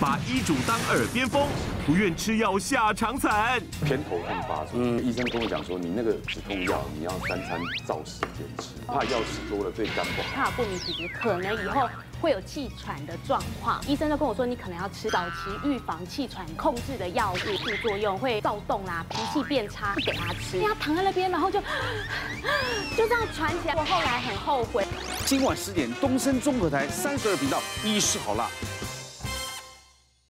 把医嘱当耳边风，不愿吃药下场惨。偏头痛发作，嗯，医生跟我讲说，你那个止痛药你要三餐照时间吃，怕药吃多了对肝不好。怕过敏体质，可能以后会有气喘的状况。医生就跟我说，你可能要吃早期预防气喘控制的药物，副作用会躁动啦，脾气变差，不给他吃。他躺在那边，然后就 就这样喘起来。我后来很后悔。今晚十点，东森综合台三十二频道，医师好辣。